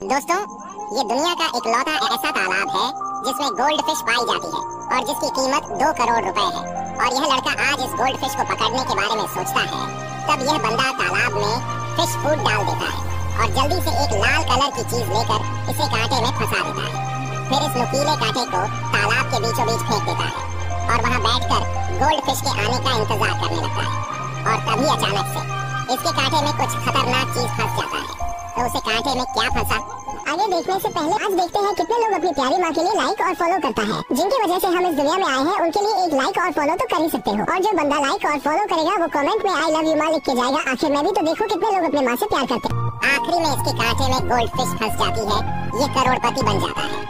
दोस्तों, ये दुनिया का इकलौता ऐसा तालाब है, जिसमें गोल्ड फ़िश पाई जाती है और जिसकी कीमत दो करोड़ रुपए है। और यह लड़का आज इस गोल्ड फ़िश को पकड़ने के बारे में सोचता है। तब यह बंदा तालाब में फ़िश फ़ूड डाल देता है और जल्दी से एक लाल कलर की चीज़ लेकर इसे कांटे में फंसा देता है। फिर इस नुकीले कांटे को तालाब के बीचों बीच फेंक देता है और वहाँ बैठकर गोल्ड फ़िश के आने का इंतज़ार करने लगता है। और तभी अचानक से इसके कांटे में कुछ खतरनाक चीज़ फंस जाता है। उसे कांटे में क्या फंसा। आगे देखने से पहले आज देखते हैं कितने लोग अपनी प्यारी माँ के लिए लाइक और फॉलो करता है। जिनकी वजह से हम इस दुनिया में आए हैं, उनके लिए एक लाइक और फॉलो तो कर ही सकते हो। और जो बंदा लाइक और फॉलो करेगा, वो कमेंट में आई लव यू माँ लिख के जाएगा। आखिर मैं भी तो देखो कितने लोग अपने माँ से प्यार करते हैं। आखिरी में इसके कांटे में गोल्ड फ़िश फंस जाती है। ये करोड़पति बन जाता है।